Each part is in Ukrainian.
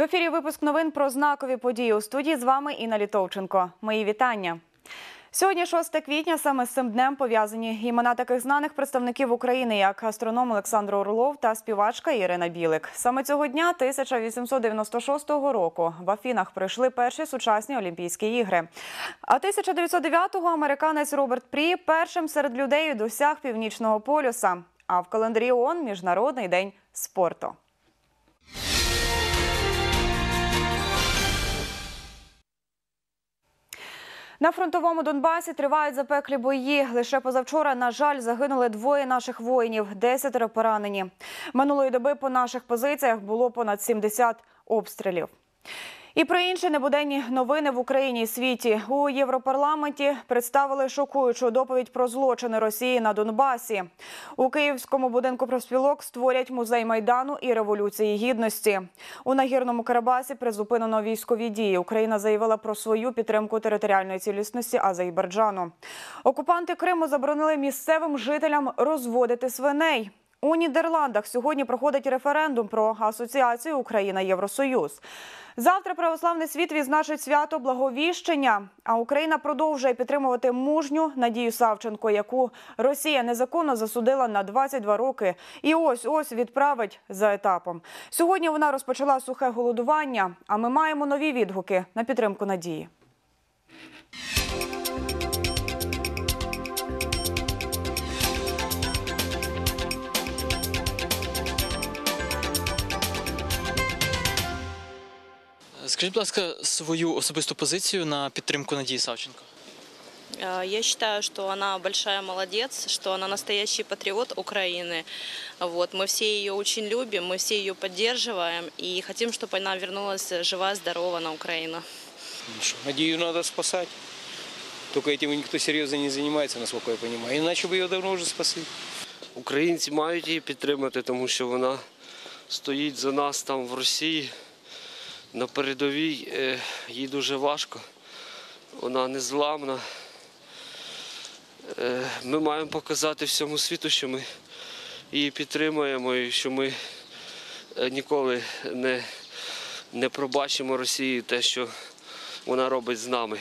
ефірі випуск новин про знакові події у студії. З вами Інна Літовченко. Мої вітання. Сьогодні 6 квітня. Саме з цим днем пов'язані імена таких знаних представників України, як астроном Олександр Орлов та співачка Ірина Білик. Саме цього дня, 1896 року, в Афінах пройшли перші сучасні Олімпійські ігри. А 1909-го американець Роберт Прі першим серед людей досяг північного полюса. А в календарі ООН – Міжнародний день спорту. На фронтовому Донбасі тривають запеклі бої. Лише позавчора, на жаль, загинули двоє наших воїнів, десятеро поранені. Минулої доби по наших позиціях було понад 70 обстрілів. І про інші небуденні новини в Україні і світі у Європарламенті представили шокуючу доповідь про злочини Росії на Донбасі. У Київському будинку профспілок створять музей майдану і революції гідності. У нагірному Карабасі призупинено військові дії. Україна заявила про свою підтримку територіальної цілісності Азербайджану. Окупанти Криму заборонили місцевим жителям розводити свиней. У Нідерландах сьогодні проходить референдум про асоціацію Україна-Євросоюз. Завтра православний світ відзначить свято Благовіщення. А Україна продовжує підтримувати мужню Надію Савченко, яку Росія незаконно засудила на 22 роки. І ось ось відправить за етапом. Сьогодні вона розпочала сухе голодування. А ми маємо нові відгуки на підтримку Надії. Скажіть, будь ласка, свою особисту позицію на підтримку Надії Савченко. Э, Я считаю, что она большая молодец, что она настоящий патриот Украины. Вот. Мы все ее очень любим, мы все ее поддерживаем и хотим, чтобы она вернулась жива, здорова на Украину. Ну что, Надею надо спасать. Только этим никто серьезно не занимается, насколько я понимаю. Иначе бы ее давно уже спасли. Українці мають її підтримати, тому що вона стоїть за нас там в Росії. На передовій е, їй дуже важко. Вона незламна. Е, Ми маємо показати всьому світу, що ми її підтримуємо і що ми е, ніколи не, не пробачимо Росії те, що вона робить з нами.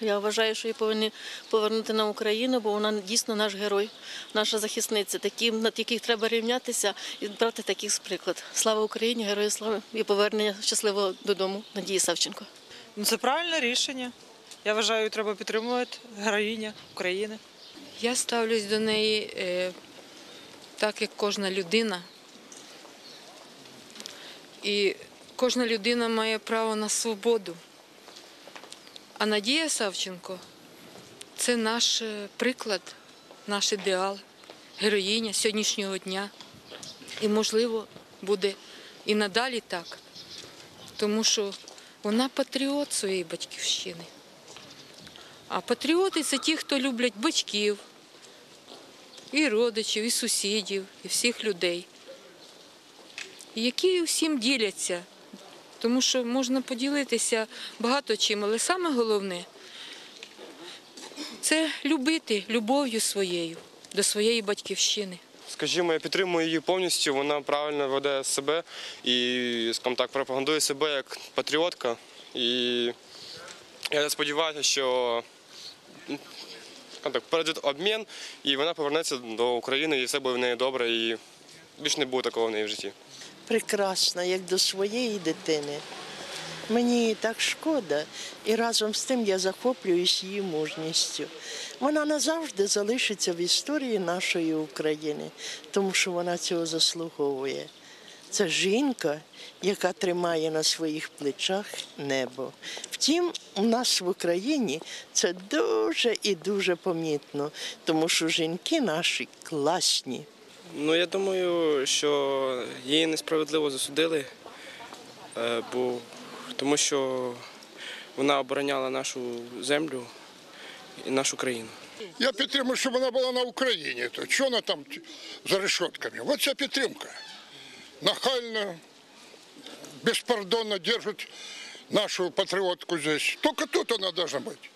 Я вважаю, що її повинні повернути на Україну, бо вона дійсно наш герой, наша захисниця, такі, над яких треба рівнятися і брати таких з приклад. Слава Україні, герої слави і повернення щасливого додому Надії Савченко. Ну, це правильне рішення. Я вважаю, треба підтримувати героїня України. Я ставлюсь до неї е, так, як кожна людина. І кожна людина має право на свободу. А Надія Савченко це наш е, приклад, наш ідеал, героїня сьогоднішнього дня. І, можливо, буде і надалі так, тому що вона патріот своєї батьківщини. А патріоти це ті, хто люблять батьків, і родичів, і сусідів, і всіх людей, які всім діляться, тому що можна поділитися багато чим, але саме головне це любити любов'ю своєю до своєї батьківщини. Скажімо, я підтримую її повністю. Вона правильно веде себе і, скажімо так, пропагандує себе як патріотка. І я сподіваюся, що так, пройде обмін, і вона повернеться до України, і все буде в неї добре, і більше не буде такого в неї в житті. Прекрасна, як до своєї дитини. Мені так шкода, і разом з тим я захоплююсь її мужністю. Вона назавжди залишиться в історії нашої України, тому що вона цього заслуговує. Це жінка, яка тримає на своїх плечах небо. Втім, у нас в Україні це дуже і дуже помітно, тому що жінки наші класні. Ну, я думаю, що її несправедливо засудили, е, бо тому що вона обороняла нашу землю і нашу країну. Я підтримую, щоб вона була на Україні. То що вона там за решетками? От ця підтримка. Нахально, безпардонно держать нашу патриотку здесь. Только тут она должна быть.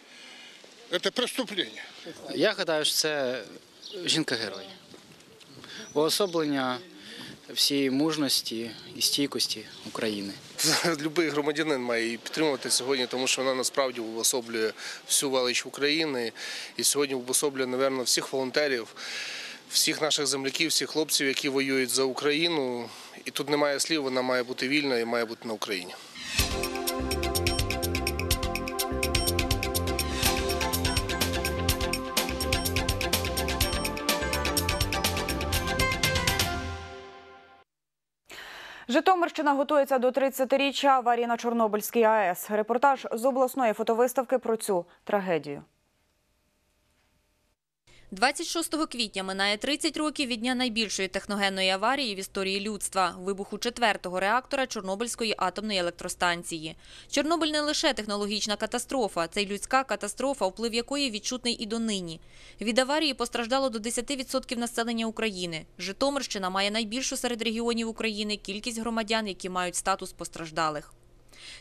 Это преступление. Я гадаю, що це жінка-герой. Уособлення всієї мужності і стійкості України. Любий громадянин має її підтримувати сьогодні, тому що вона насправді уособлює всю велич України і сьогодні уособлює, напевно, всіх волонтерів, всіх наших земляків, всіх хлопців, які воюють за Україну. І тут немає слів, вона має бути вільна і має бути на Україні. Житомирщина готується до 30-річчя аварії на Чорнобильській АЕС. Репортаж з обласної фотовиставки про цю трагедію. 26 квітня минає 30 років від дня найбільшої техногенної аварії в історії людства – вибуху четвертого реактора Чорнобильської атомної електростанції. Чорнобиль не лише технологічна катастрофа, це й людська катастрофа, вплив якої відчутний і донині. Від аварії постраждало до 10% населення України. Житомирщина має найбільшу серед регіонів України кількість громадян, які мають статус постраждалих.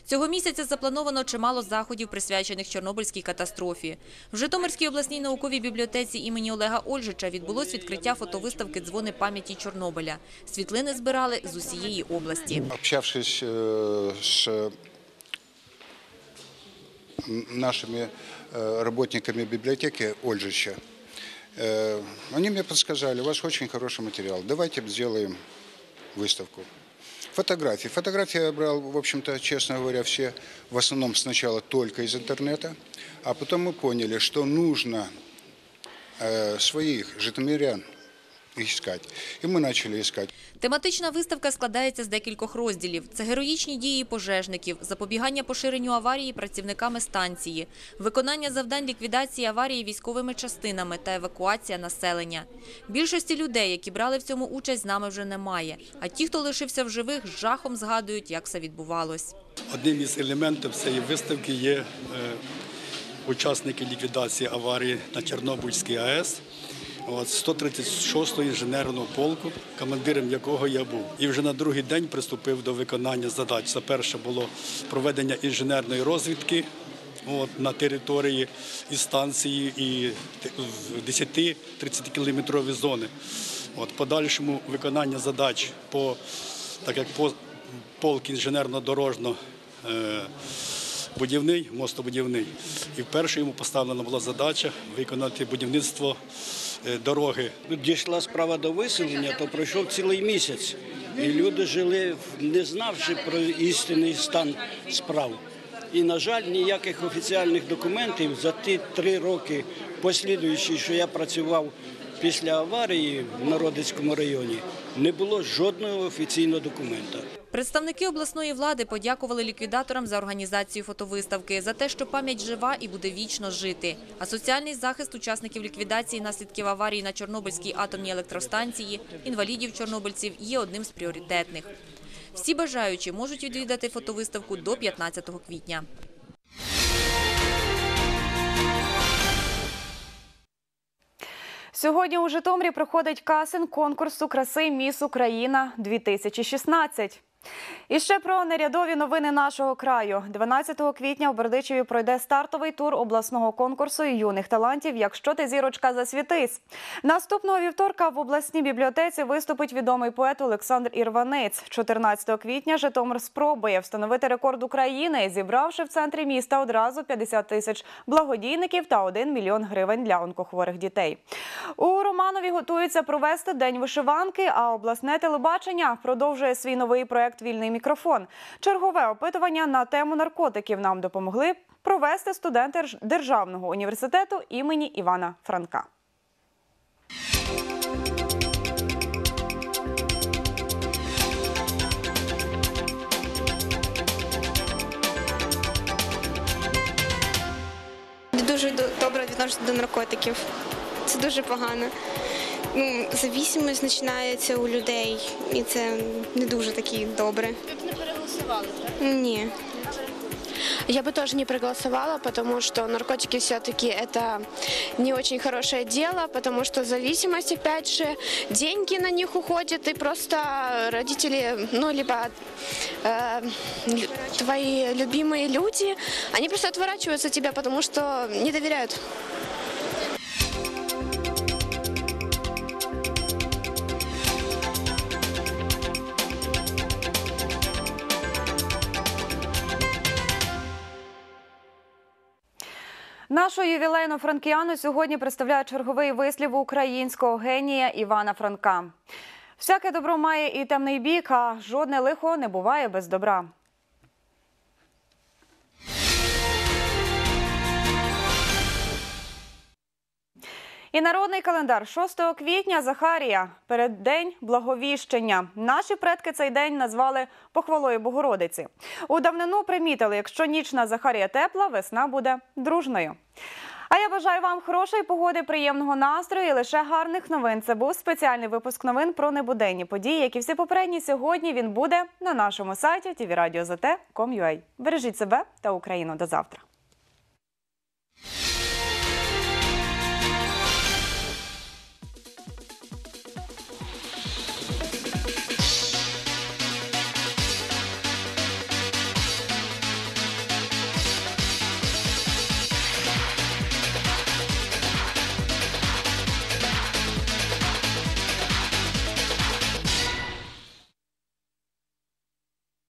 Цього місяця заплановано чимало заходів, присвячених Чорнобильській катастрофі. В Житомирській обласній науковій бібліотеці імені Олега Ольжича відбулось відкриття фотовиставки «Дзвони пам'яті Чорнобиля». Світлини збирали з усієї області. Общавшись э, с м, нашими э, работниками библиотеки Ольжича, э, они мне подсказали, у вас очень хороший материал, давайте сделаем выставку. Фотографии. Фотографии я брал, в общем-то, честно говоря, все в основном сначала только из интернета, а потом мы поняли, что нужно э, своих житомирян искать. И мы начали искать. Тематична виставка складається з декількох розділів. Це героїчні дії пожежників, запобігання поширенню аварії працівниками станції, виконання завдань ліквідації аварії військовими частинами та евакуація населення. Більшості людей, які брали в цьому участь, з нами вже немає. А ті, хто лишився в живих, з жахом згадують, як все відбувалось. Одним із елементів цієї виставки є е, учасники ліквідації аварії на Чорнобильській АЕС. От 136-го інженерного полку, командиром якого я був. І вже на другий день приступив до виконання задач. Це перше було проведення інженерної розвідки от, на території і станції, і в 10-30 кілометрові зони. От, подальшому виконання задач по так як по полк інженерно-дорожно е, будівний, мостобудівний. І вперше йому поставлена була задача виконати будівництво е, дороги. Дійшла справа до виселення, то пройшов цілий місяць. І люди жили, не знавши про істинний стан справ. І, на жаль, ніяких офіціальних документів за ті три роки послідуючі, що я працював після аварії в Народицькому районі, не було жодного офіційного документа. Представники обласної влади подякували ліквідаторам за організацію фотовиставки, за те, що пам'ять жива і буде вічно жити. А соціальний захист учасників ліквідації наслідків аварії на Чорнобильській атомній електростанції, інвалідів-чорнобильців є одним з пріоритетних. Всі бажаючі можуть відвідати фотовиставку до 15 квітня. Сьогодні у Житомирі проходить касин конкурсу краси Міс Україна 2016. І ще про нерядові новини нашого краю. 12 квітня у Бердичеві пройде стартовий тур обласного конкурсу юних талантів Якщо ти зірочка засвітись. Наступного вівторка в обласній бібліотеці виступить відомий поет Олександр Ірванець. 14 квітня Житомир спробує встановити рекорд України, зібравши в центрі міста одразу 50 тисяч благодійників та 1 мільйон гривень для онкохворих дітей. У Романові готуються провести день вишиванки, а обласне телебачення продовжує свій новий проект Вільний мікрофон. Чергове опитування на тему наркотиків нам допомогли провести студенти Рж- Державного університету імені Івана Франка. Дуже до- добре відношуся до наркотиків. Це дуже погано. Ну, завісимость починається у людей, і це не дуже такі добре. Ви б не переголосували, так? Ні. Я бы тоже не проголосовала, потому что наркотики все-таки это не очень хорошее дело, потому что зависимость, опять же, деньги на них уходят, и просто родители, ну, либо э, лю- твои любимые люди, они просто отворачиваются от тебя, потому что не доверяют. Нашу ювілейну франкіану сьогодні представляє черговий вислів українського генія Івана Франка. Всяке добро має і темний бік, а жодне лихо не буває без добра. І народний календар 6 квітня Захарія переддень благовіщення. Наші предки цей день назвали похвалою Богородиці. У давнину примітили, якщо ніч на Захарія тепла, весна буде дружною. А я бажаю вам хорошої погоди, приємного настрою і лише гарних новин. Це був спеціальний випуск новин про небуденні події, які всі попередні сьогодні він буде на нашому сайті tvradio.zt.com.ua. Бережіть себе та Україну. До завтра.